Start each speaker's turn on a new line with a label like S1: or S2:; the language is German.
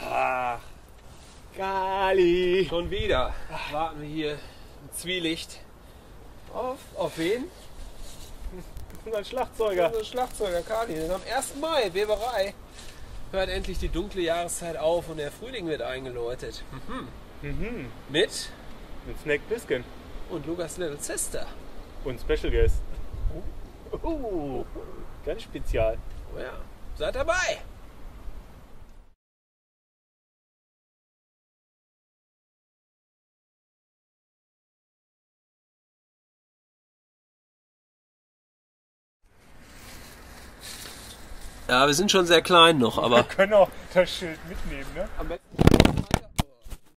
S1: Ach, Kali.
S2: Schon wieder warten wir hier im Zwielicht. Auf, auf wen?
S1: Unser Schlagzeuger.
S2: Unser Schlagzeuger Kali. Denn am 1. Mai, Weberei, hört endlich die dunkle Jahreszeit auf und der Frühling wird eingeläutet. Mhm.
S1: Mhm.
S2: Mit
S1: Mit Snake Plissken.
S2: und Lukas Little Sister.
S1: Und Special Guest. Uh, ganz spezial.
S2: Oh ja, seid dabei! Ja, wir sind schon sehr klein noch, aber
S1: Wir können auch das Schild mitnehmen, ne?
S2: am besten